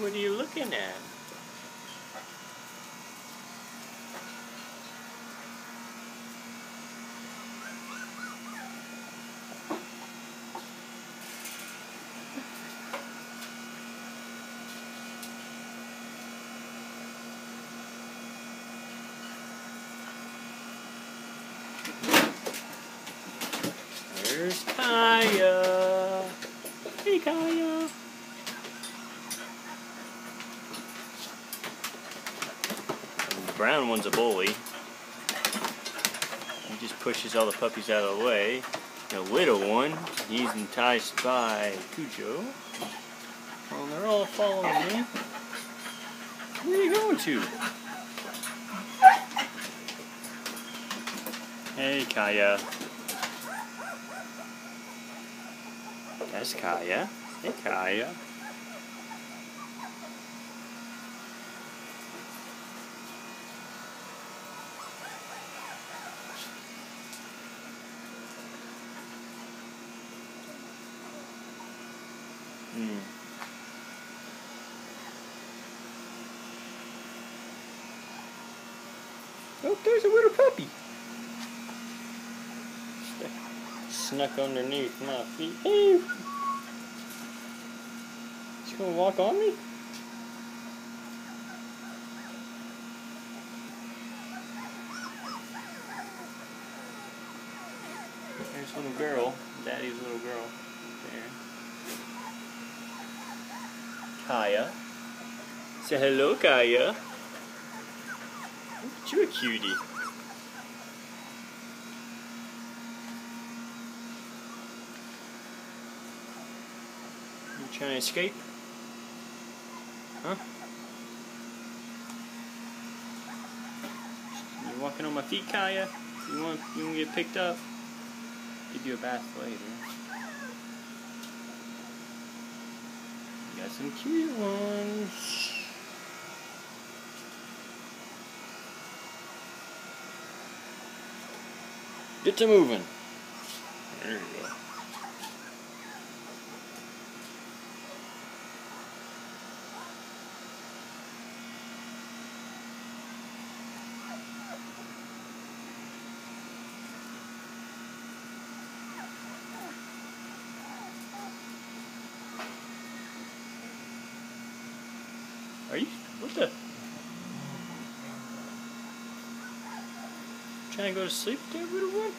What are you looking at? There's Kaya. Hey, Kaya. And the brown one's a bully. He just pushes all the puppies out of the way. The little one, he's enticed by Cujo. Well, they're all following me. Where are you going to? Hey, Kaya. That's Kaya. Hey, Kaya. Hmm. Oh, there's a little puppy. Snuck underneath my feet. Hey! She's gonna walk on me? There's a little girl. Daddy's little girl. There. Kaya. Say hello, Kaya. You're a cutie. You trying to escape? Huh? You're walking on my feet, Kaya? You want you want to get picked up? Give you a bath later. Got some cute ones. Get to moving. There you go. Are you? What the? Trying to go to sleep there, little one?